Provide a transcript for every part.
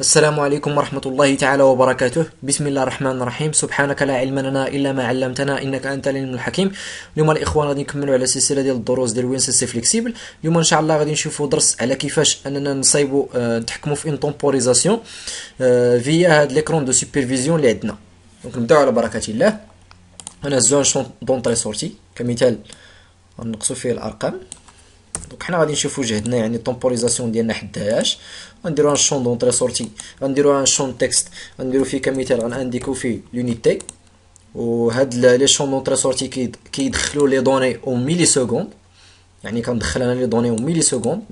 السلام عليكم ورحمة الله تعالى وبركاته. بسم الله الرحمن الرحيم. سبحانك لا علم لنا إلا ما علمتنا إنك أنت العليم الحكيم. اليوم الإخوان غادي نكملوا على السلسلة ديال الدروس ديال WinCC Flexible اليوم إن شاء الله غادي نشوفوا درس على كيفاش أننا نصايبوا آه، نتحكموا في une temporisation via هاد l'écran de supervision اللي عندنا. donc نبداو على بركة الله. أنا zone champ d'entrée sortie كمثال غنقصوا فيه الأرقام. donc حنا غادي نشوفو جهدنا يعني ال temporisation ديالنا حداش. غنديرو un champ d'entrée sortie غنديرو un champ texte غنديرو فيه كمثال غنانديكو فيه l'unité وهاد les champs d'entrée sortie كيدخلو les données en millisecondes يعني كندخل أنا les données en millisecondes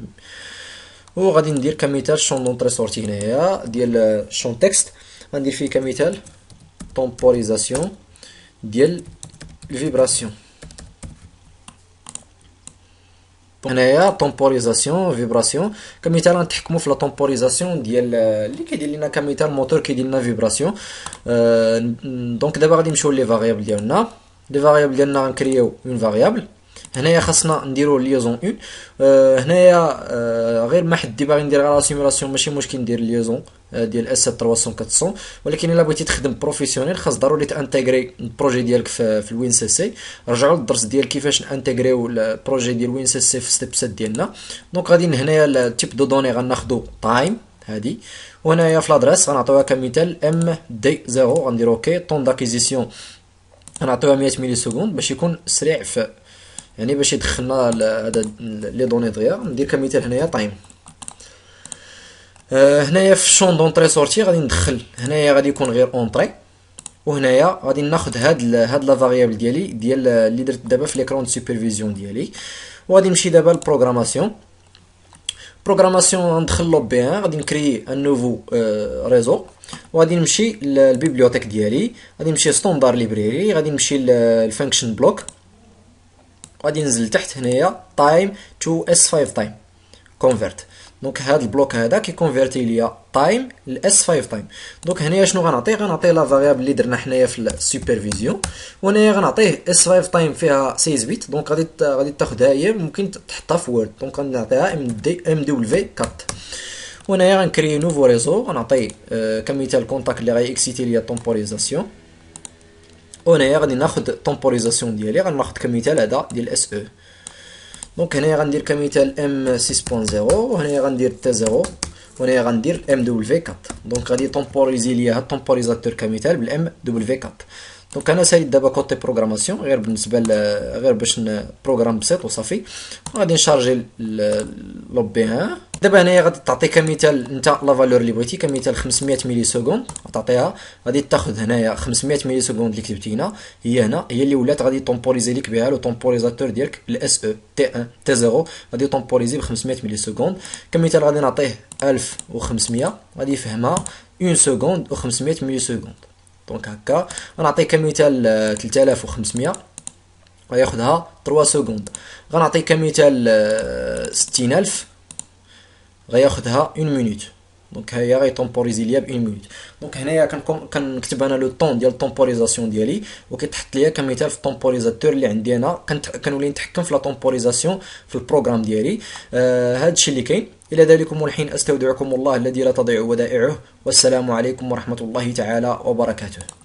وغادي ندير كمثال champ d'entrée sortie هنايا ديال champ texte. غندير فيه كمثال temporisation ديال ال vibration. هنايا temporisation vibration كمثال نتحكموا في la temporisation ديال اللي كيدير لنا كمثال موتور كيدير لنا vibration donc دابا غادي نمشيو les variables ديالنا les variables ديالنا غنكريو une variable هنايا خاصنا نديرو liaison اون. هنايا غير ما حد باغي ندير غير la simulation ماشي مشكل ندير liaison ديال S 300 400 ولكن إلا بغيتي تخدم professionnel خاص ضروري تانتيغري ال projet ديالك في, ال WinCC رجعوا للدرس ديال كيفاش نانتيغريو ال projet ديال WinCC في Step 7 ديالنا. donc غادي هنايا ال type de données غناخدو Time هادي. وهنايا في l'adresse غنعطيوها كمثال MD 0 غندير OK temps d'acquisition غنعطيوها 100 millisecondes باش يكون سريع في يعني باش يدخلنا هذا les données دغيا ندير كمثال هنايا Time آه هنايا في ال champ d'entrée sortie غادي ندخل. هنايا غادي يكون غير entrée وهنايا غادي ناخذ هاد هاد la variable ديالي ديال اللي درت دابا في l'écran supervision ديالي. وغادي نمشي دابا لل programmation programmation غندخل l'OB 1 غادي نكري un nouveau réseau وغادي نمشي لل bibliothèque ديالي. غادي نمشي standard library غادي نمشي لل function block غادي ننزل تحت هنايا Time to S 5 Time convert donc هاد ال bloc هذا كيكونفيرتي ليا Time ل S 5 Time donc هنايا شنو غنعطيه؟ غنعطيه la variable اللي درنا حنايا في ال supervision وهنايا غنعطيه S 5 Time فيها 6 bits donc غادي غادي تاخذها هي ممكن تحطها في word donc غنعطيها MD MW 4 وهنايا غنكري nouveau réseau غنعطيه آه كمثال contact اللي غاي اكسيتي ليا temporisation وهنايا غادي ناخذ temporisation ديالي غناخذ كمثال هذا ديال S أو donc هنايا غندير كمثال M 6.0 وهنايا غندير T 0 وهنايا غندير MW 4 donc غادي تومبوريزي ليا هاد ال temporisateur كمثال بال MW 4 donc أنا ساليت دابا côté programmation غير بالنسبة غير باش programme بسيط وصافي. غادي نشارجي l'OB 1 دابا هنايا غادي تعطي كمثال انت la valeur اللي بغيتي كمثال 500 millisecondes غتعطيها غادي تاخذ هنايا 500 millisecondes اللي كتبتي هنا. هي هنا. هي اللي ولات غادي تومبوريزي لك بها le temporisateur ديالك ال S أو T 1 T 0 غادي تومبوريزي ب 500 millisecondes كمثال غادي نعطيه؟ 1500 غادي يفهمها. 1 seconde و 500 millisecondes donc هكا. غنعطي كمثال 3500 غياخدها 3 secondes غنعطي كمثال 60000 غياخدها 1 minute donc هي غيتومبوريزي ليا ب 1 minute donc هنايا كنكتب أنا le temps ديال ال temporisation ديالي وكيتحط ليا كمثال في ال temporisateur اللي عندي أنا. كنولي نتحكم في la temporisation في ال programme ديالي. آه هادشي اللي كاين. إلى ذلكم والحين أستودعكم الله الذي لا تضيع ودائعه. والسلام عليكم ورحمة الله تعالى وبركاته.